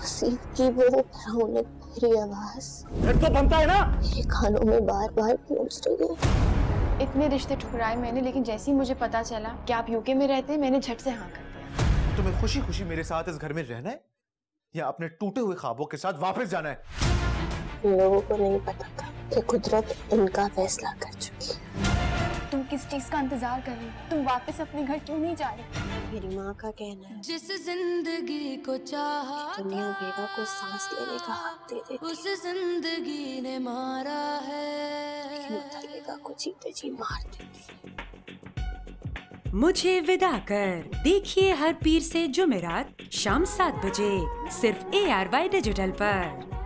तौसीफ की वो रौनक भरी आवाज़। तो बनता है ना। मेरे कानों में बार बार गूंज रही है। इतने रिश्ते ठुकराए मैंने लेकिन जैसे ही मुझे पता चला कि आप यूके में रहते हैं मैंने झट से हाँ कर दिया। तुम्हें खुशी खुशी मेरे साथ इस घर में रहना है? या अपने टूटे हुए ख्वाबों के साथ वापस जाना है? लोगों को नहीं पता था कि कुदरत इनका फैसला कर चुकी है। तुम किस चीज़ का इंतज़ार कर रही हो? तुम वापस अपने घर क्यों नहीं जा रही? मेरी माँ का कहना है। जिस ज़िंदगी को चाहा दुनिया बेवा को सांस लेने का हक दे देती उस ज़िंदगी ने मारा है। मुतलका को जीते जी मार देती मुझे विदा कर। देखिए हर पीर से जुमेरात शाम सात बजे सिर्फ़ ए आर वाई डिजिटल पर।